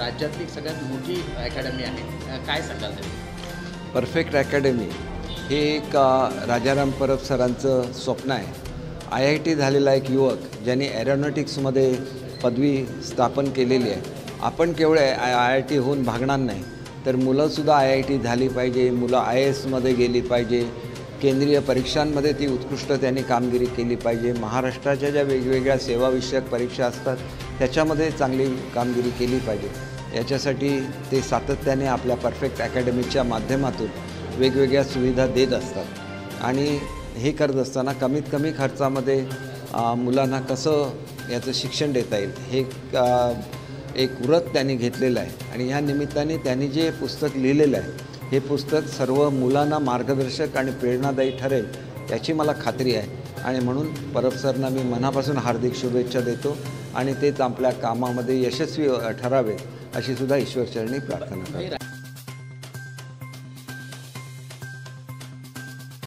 राज्यातली सगळ्यात मोठी अकॅडमी आहे. काय सांगाल तुम्ही? परफेक्ट अकॅडमी हे एक राजाराम परब सरांचं स्वप्न आहे. आय आय टी झालेला एक युवक ज्यांनी एरोनॉटिक्समध्ये पदवी स्थापन केलेली आहे. आपण केवळ आय आय टी होऊन भागणार नाही तर मुलंसुद्धा आय आय टी झाली पाहिजे मुलं आय एसमध्ये गेली पाहिजे. केंद्रीय परीक्षांमध्ये ती उत्कृष्ट त्यांनी कामगिरी केली पाहिजे. महाराष्ट्राच्या ज्या वेगवेगळ्या सेवाविषयक परीक्षा असतात त्याच्यामध्ये चांगली कामगिरी केली पाहिजे. याच्यासाठी ते सातत्याने आपल्या परफेक्ट अकॅडमीच्या माध्यमातून वेगवेगळ्या सुविधा देत असतात. आणि हे करत असताना कमीत कमी खर्चामध्ये मुलांना कसं याचं शिक्षण देता येईल हे एक व्रत त्यांनी घेतलेलं आहे. आणि ह्या निमित्ताने त्यांनी जे पुस्तक लिहिलेलं आहे हे पुस्तक सर्व मुलांना मार्गदर्शक आणि प्रेरणादायी ठरेल याची मला खात्री आहे. आणि म्हणून परब सरना मी मनापासून हार्दिक शुभेच्छा देतो. आणि तेच आपल्या कामामध्ये यशस्वी ठरावेत अशी सुद्धा ईश्वरचरणी प्रार्थना करतो.